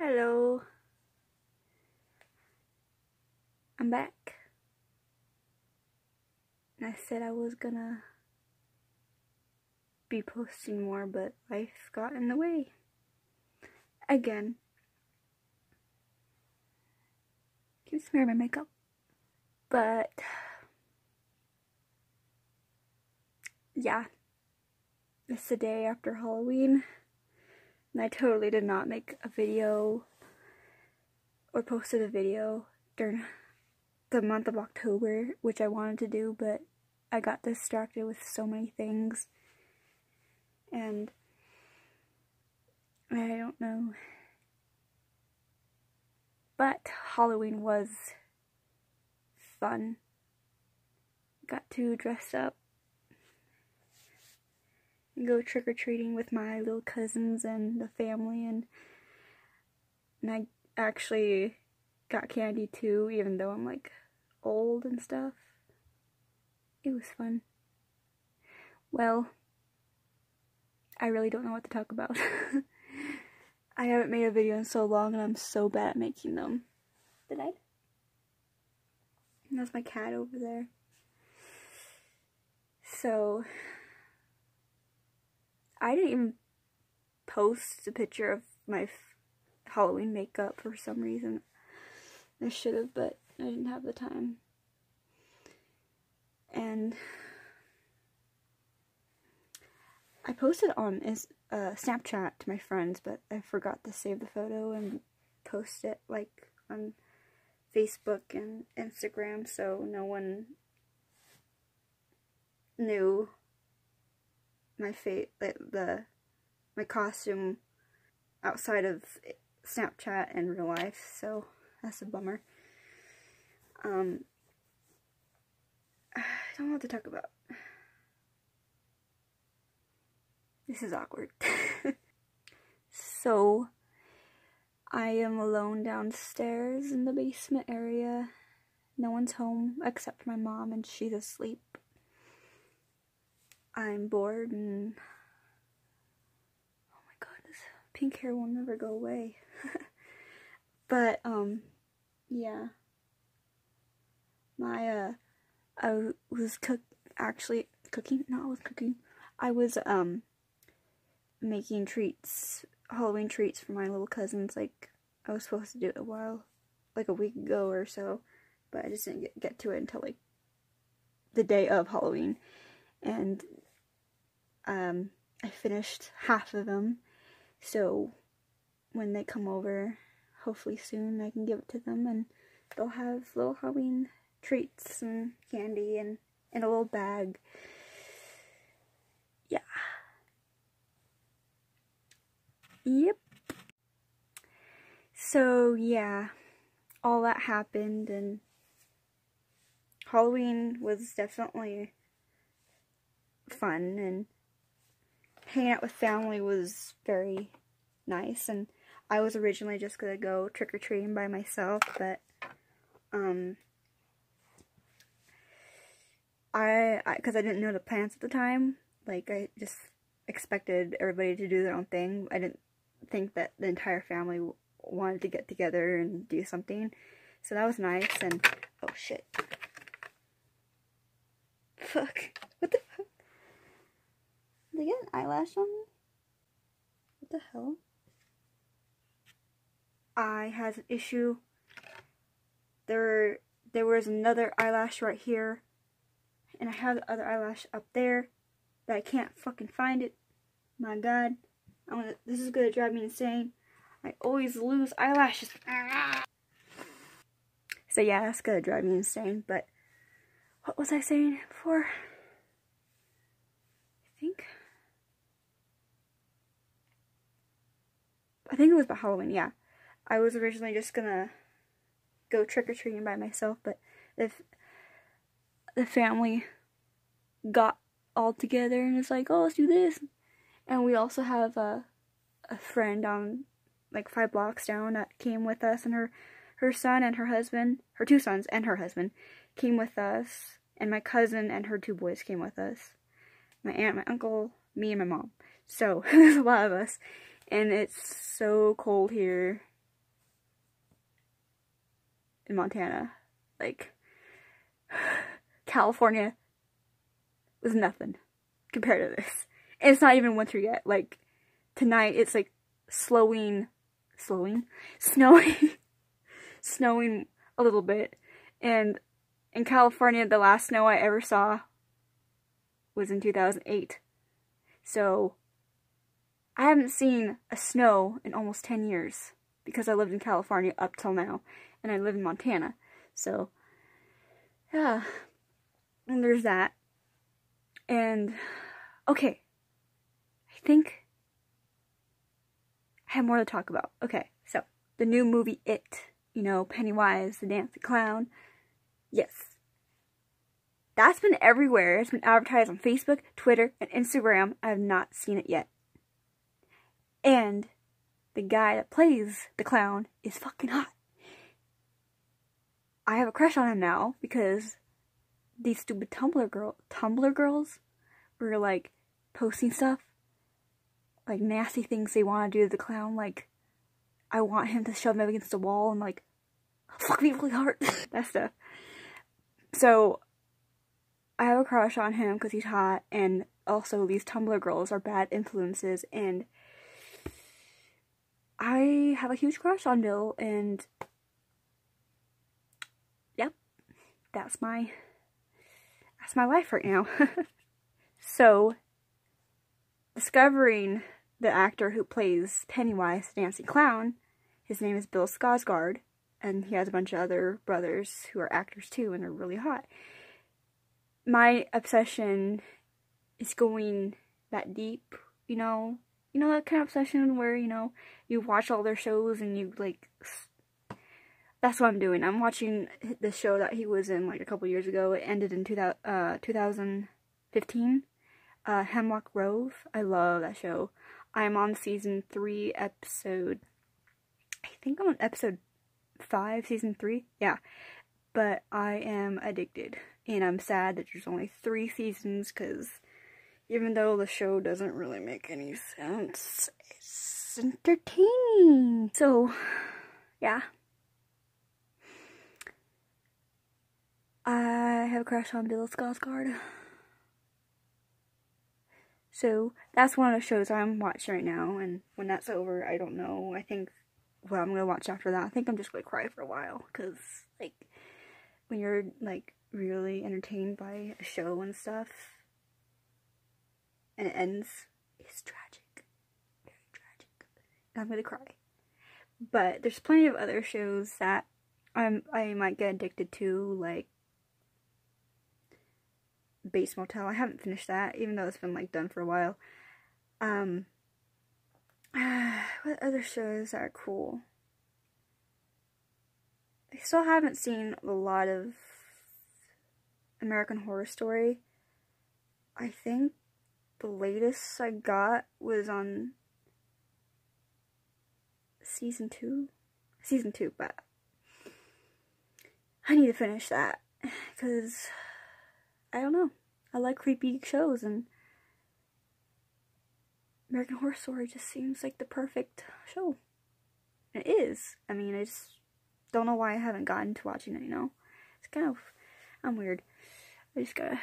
Hello. I'm back. And I said I was gonna be posting more, but life got in the way. Again. Can smear my makeup. But yeah. It's the day after Halloween. And I totally did not make a video or posted a video during the month of October, which I wanted to do, but I got distracted with so many things. And I don't know. But Halloween was fun. Got to dress up go trick or treating with my little cousins and the family, and and I actually got candy too, even though I'm like old and stuff. It was fun. Well, I really don't know what to talk about. I haven't made a video in so long and I'm so bad at making them. Did I? That's my cat over there. So, I didn't even post a picture of my Halloween makeup for some reason. I should have, but I didn't have the time. And I posted on uh, Snapchat to my friends, but I forgot to save the photo and post it like on Facebook and Instagram, so no one knew my fate, the, the my costume outside of Snapchat and real life, so that's a bummer. Um, I don't know what to talk about. This is awkward. so, I am alone downstairs in the basement area. No one's home except my mom, and she's asleep. I'm bored and oh my god, this pink hair will never go away. but um yeah. My uh I was cook actually cooking, no, I was cooking. I was um making treats, Halloween treats for my little cousins like I was supposed to do it a while like a week ago or so, but I just didn't get, get to it until like the day of Halloween. And um, I finished half of them, so when they come over, hopefully soon, I can give it to them and they'll have little Halloween treats and candy and in a little bag. Yeah. Yep. So, yeah, all that happened and Halloween was definitely fun and hanging out with family was very nice and I was originally just gonna go trick-or-treating by myself but um I because I, I didn't know the plans at the time like I just expected everybody to do their own thing. I didn't think that the entire family wanted to get together and do something so that was nice and oh shit. Fuck. What the fuck they get an eyelash on me? What the hell? Eye has an issue. There, there was another eyelash right here. And I have the other eyelash up there. But I can't fucking find it. My god. I'm gonna, this is gonna drive me insane. I always lose eyelashes. So yeah, that's gonna drive me insane. But what was I saying before? I think. I think it was about Halloween, yeah. I was originally just gonna go trick-or-treating by myself, but if the family got all together and it's like, oh, let's do this. And we also have a, a friend on like five blocks down that came with us and her her son and her husband, her two sons and her husband came with us and my cousin and her two boys came with us. My aunt, my uncle, me and my mom. So there's a lot of us and it's so cold here in Montana. Like, California was nothing compared to this. And it's not even winter yet. Like, tonight it's like slowing, slowing, snowing, snowing a little bit. And in California, the last snow I ever saw was in 2008. So, I haven't seen a snow in almost 10 years because I lived in California up till now, and I live in Montana. So, yeah, and there's that. And, okay, I think I have more to talk about. Okay, so, the new movie It, you know, Pennywise, the dancing clown. Yes. That's been everywhere. It's been advertised on Facebook, Twitter, and Instagram. I have not seen it yet. And the guy that plays the clown is fucking hot. I have a crush on him now because these stupid Tumblr girl Tumblr girls were like posting stuff like nasty things they want to do to the clown like I want him to shove him against the wall and like fuck me really hard that stuff so I have a crush on him because he's hot and also these Tumblr girls are bad influences and I have a huge crush on Bill, and yep, that's my that's my life right now. so, discovering the actor who plays Pennywise, Nancy clown, his name is Bill Skarsgård, and he has a bunch of other brothers who are actors too, and they're really hot. My obsession is going that deep, you know, you know that kind of obsession where you know you watch all their shows and you like that's what I'm doing. I'm watching the show that he was in like a couple years ago. It ended in 2000, uh, 2015. Uh, Hemlock Grove. I love that show. I'm on season 3, episode. I think I'm on episode 5, season 3. Yeah. But I am addicted. And I'm sad that there's only 3 seasons because even though the show doesn't really make any sense, it's entertaining. So, yeah. I have a crush on Bill Skarsgård. So, that's one of the shows I'm watching right now, and when that's over, I don't know. I think what I'm gonna watch after that, I think I'm just gonna cry for a while, because, like, when you're, like, really entertained by a show and stuff, and it ends, is tragic. Very tragic. And I'm gonna cry. But there's plenty of other shows that I'm I might get addicted to, like Bates Motel. I haven't finished that, even though it's been like done for a while. Um what other shows are cool? I still haven't seen a lot of American Horror Story. I think the latest I got was on season two. Season two, but I need to finish that because I don't know. I like creepy shows and American Horror Story just seems like the perfect show. It is. I mean, I just don't know why I haven't gotten to watching it, you know? It's kind of, I'm weird. I just gotta